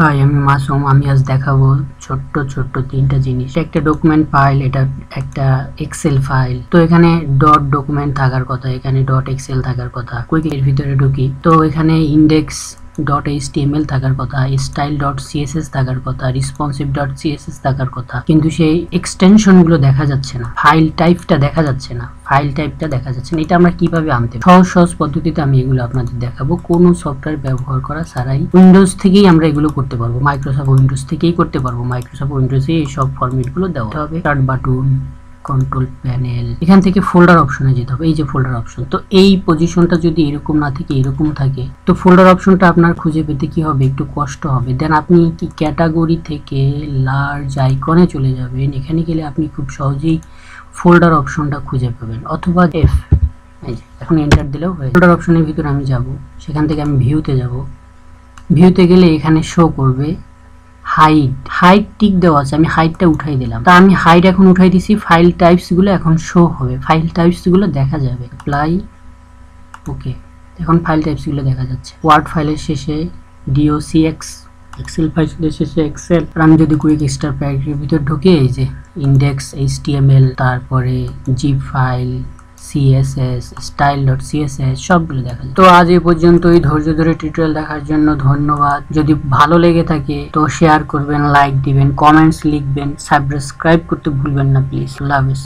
High আমি মাসুম, আমি আজ দেখাবো ছোট্ট ছোট্ট তিনটা জিনিস। একটা ডকুমেন্ট ফাইল এটা একটা এক্সেল ফাইল তো এখানে ডট ডকুমেন্ট থাকার কথা, এখানে ডট এক্সেল থাকার কথা। কুইক এর ভিতরে ঢুকি। তো এখানে ইন্ডেক্স ডট এইচটিএমএল থাকার কথা স্টাইল ডট সিএসএস থাকার কথা রেসপন্সিভ ডট সিএসএস থাকার কথা। কিন্তু সেই এক্সটেনশনগুলো দেখা যাচ্ছে না ফাইল টাইপটা দেখা যাচ্ছে না ফাইল টাইপটা দেখা যাচ্ছে না। এটা আমরা কীভাবে আনতে? সহজ সহজ পদ্ধতিতে আমি এগুলো আপনাদের দেখাবো। কোনো সফটওয়্যার ব্যবহার করা ছাড়াই উইন্ডোজ থেকেই আমরা এগুলো করতে পারব। মাইক্রোসফট উইন্ডোজ থেকেই করতে পারব। মাইক্রোসফট উইন্ডোজে এই সব ফরম্যাটগুলো দেওয়া হবে। স্টার্ট বাটন কন্ট্রোল প্যানেল এখান থেকে ফোল্ডার অপশনে যেতে হবে, এই যে ফোল্ডার অপশন তো এই পজিশনটা যদি এরকম না থেকে, এরকম থাকে, তো ফোল্ডার অপশনটা আপনার খুঁজে পেতে কি হবে? একটু কষ্ট হবে। দেন আপনি কি ক্যাটাগরি থেকে লার্জ আইকনে চলে যাবেন, এখানে গেলে আপনি খুব সহজেই ফোল্ডার অপশনটা খুঁজে পাবেন। অথবা এফ এখন এন্টার দিলেও হয়ে ফোল্ডার অপশনের ভিতরে আমি যাব, সেখান থেকে আমি ভিউতে যাব। ভিউতে গেলে এখানে শো করবে হাইট হাইট টিক দেওয়া আছে, আমি হাইটটা উঠাই দিলাম। তা আমি হাইট এখন উঠাই দিছি ফাইল টাইপসগুলো এখন শো হবে। ফাইল টাইপসগুলো দেখা যাবে। অ্যাপ্লাই ওকে এখন ফাইল টাইপসগুলো দেখা যাচ্ছে। ওয়ার্ড ফাইলের শেষে ডিওসিএক্স এক্সেল ফাইলের শেষে এক্সেল আমি যদি কুইক স্টার প্যাকের ভিতর ঢুকে, এই যে ইন্ডেক্স এইচটিএমএল তারপরে zip file CSS dot CSS সবগুলো দেখা তো আজ এই পর্যন্তই। ধৈর্য ধরে টিউটোরিয়াল দেখার জন্য ধন্যবাদ। যদি ভালো লেগে থাকে, তো শেয়ার করবেন লাইক দিবেন কমেন্টস লিখবেন সাবস্ক্রাইব করতে ভুলবেন না প্লিজ লাভ